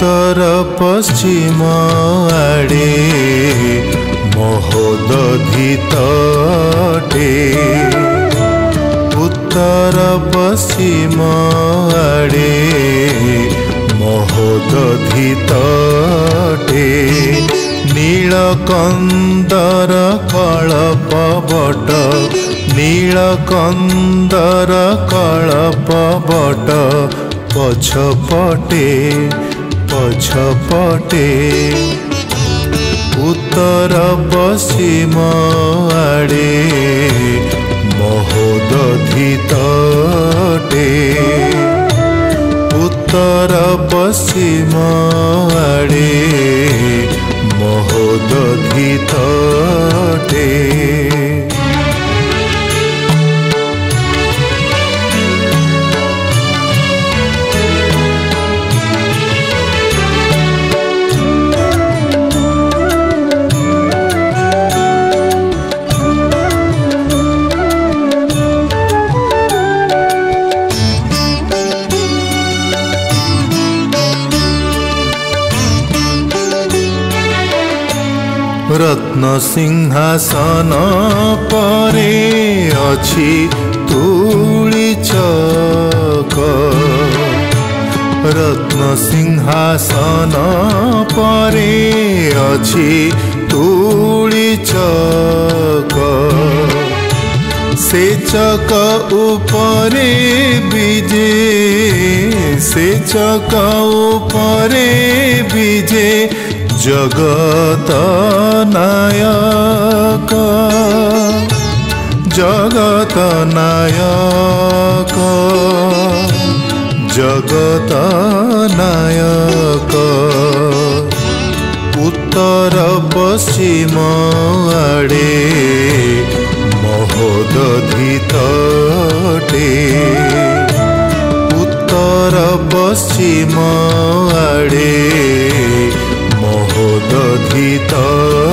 उत्तर पश्चिम आडे महोदधितटे उत्तर पश्चिम आडे महोदधितटे नीलकन्दर कळपवट नीलकन्दर कळपवट पछपटे। পছপটে উত্তর পশ্চিম আড়ে মহোদধিতটে উত্তর পশ্চিম আড়ে ରତ୍ନ ସିଂହାସନ ପରେ ଅଛି ତୁଳି ଚକ ରତ୍ନ ସିଂହାସନ ପରେ ଅଛି ତୁଳି ଚକ সেচক উপরে বিজে সেচক উপরে বিজে, জগত নায়ক জগত নায়ক জগত নায়ক। উত্তর পশ্চিম আড়ে তটে। উত্তর পশ্চিম আড়ে। মহোদধি তটে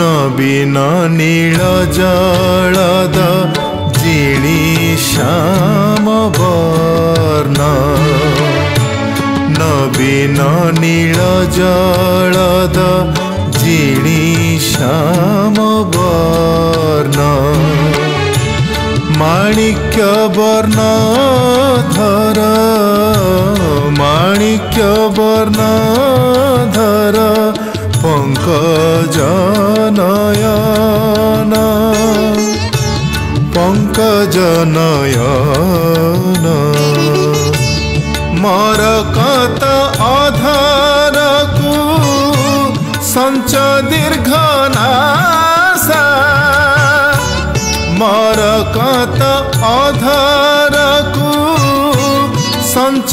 নবীন নীল জলদ জিণি শ্যাম বর্ণ। নবীন নীল জলদ জিণি শ্যাম বর্ণ। মাণিক্য বর্ণ ধর, মাণিক্য বর্ণ ধর पङ्कजनयना। पङ्कजनयना। मरकत अधरकु सञ्च दीर्घनासा मरकत संच सञ्च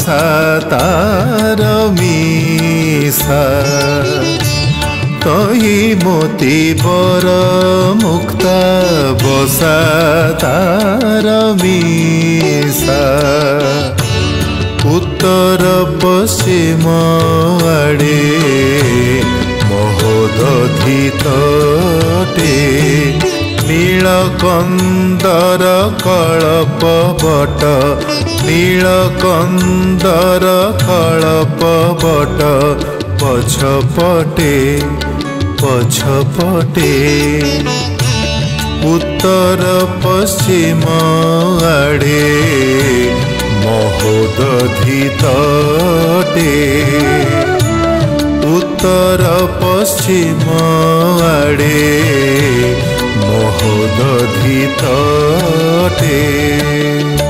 বসা তার মিশা। তহি মতি বর মুক্তা বসা তার মিশা। উত্তর পশ্চিম আড়ে মহোদধি ନୀଳକନ୍ଦର କଳପବଟ ନୀଳକନ୍ଦର କଳପବଟ ପଛପଟେ ପଛପଟେ ଉତ୍ତର ପଶ୍ଚିମ ଆଡ଼େ ମହୋଦଧିତଟେ পশ্চিম আড়ে মহোদধিত তটে উত্তর